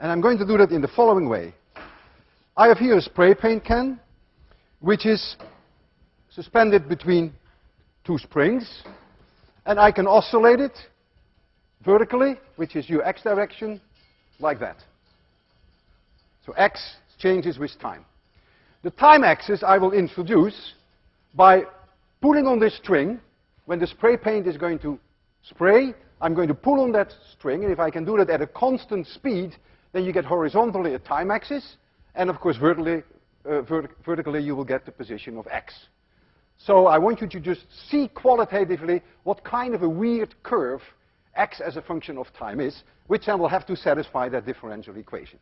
And I'm going to do that in the following way. I have here a spray paint can, which is suspended between two springs. And I can oscillate it vertically, which is your x direction, like that. So x changes with time. The time axis I will introduce by pulling on this string. When the spray paint is going to spray, I'm going to pull on that string, and if I can do that at a constant speed, then you get horizontally a time axis, and of course vertically, uh, vert vertically you will get the position of x. So I want you to just see qualitatively what kind of a weird curve x as a function of time is, which then will have to satisfy that differential equation.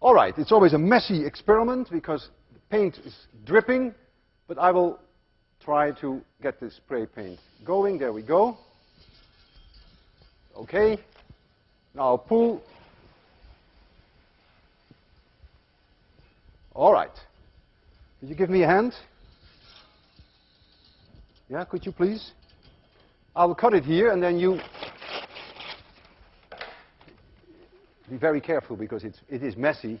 All right, it's always a messy experiment because the paint is dripping, but I will try to get this spray paint going. There we go. Okay. Now pull. All right. Could you give me a hand? Yeah, could you please? I'll cut it here and then you be very careful because it's, it is messy.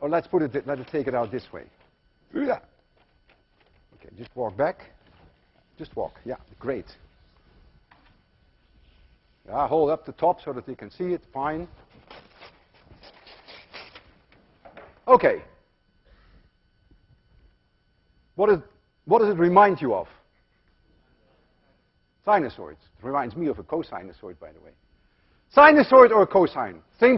Or let's put it, let it take it out this way. Yeah. Okay, just walk back. Just walk. Yeah, great. Yeah, hold up the top so that you can see it. Fine. Okay. What, is, what does it remind you of? Sinusoids. It reminds me of a cosinusoid, by the way. Sinusoid or cosine? Same